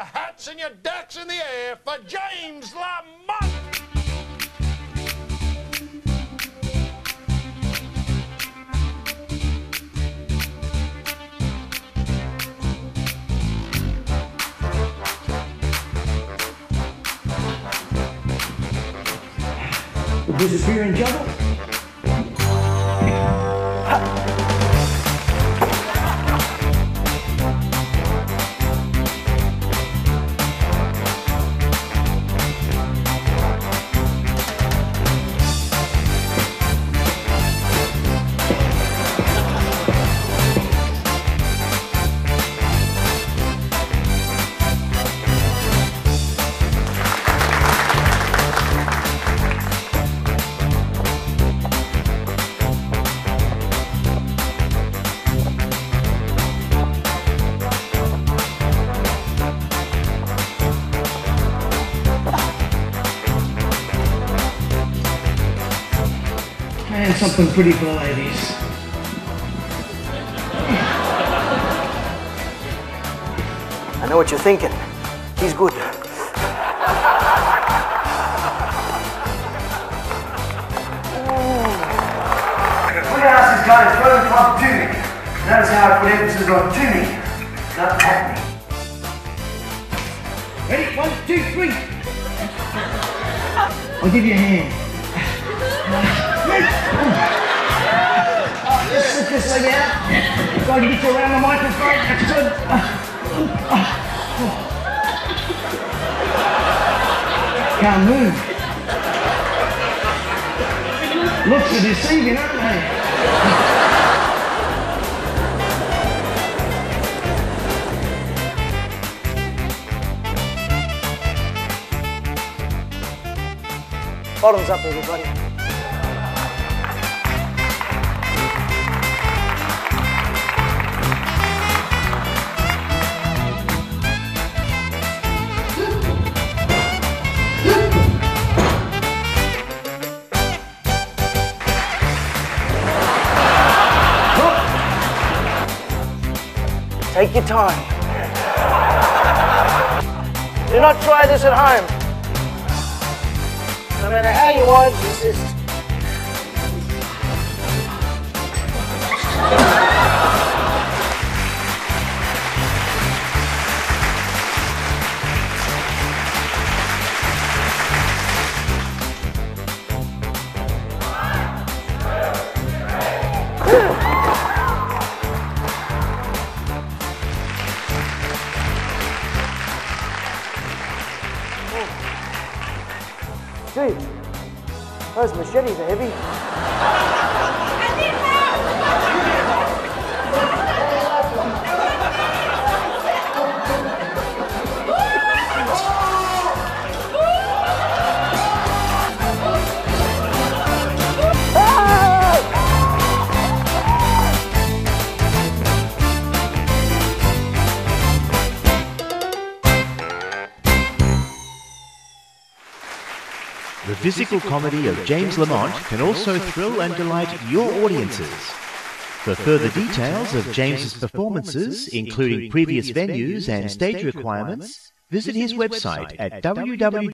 Your hats and your ducks in the air for James Lamont. Disappearing juggle. Something pretty for the ladies. I know what you're thinking. He's good. Put out this guy throwing club to me. Notice how I put emphasis on to me, not at me. Ready? One, two, three. I'll give you a hand. Sit this to get you around the microphone. That's good. Can't move. Looks are deceiving, aren't they? Bottoms up, everybody. Take your time. Do not try this at home. No matter how you want, it's just. Gee, those machetes are heavy. The physical comedy of James Lamont can also thrill and delight your audiences. For further details of James's performances, including previous venues and stage requirements, visit his website at www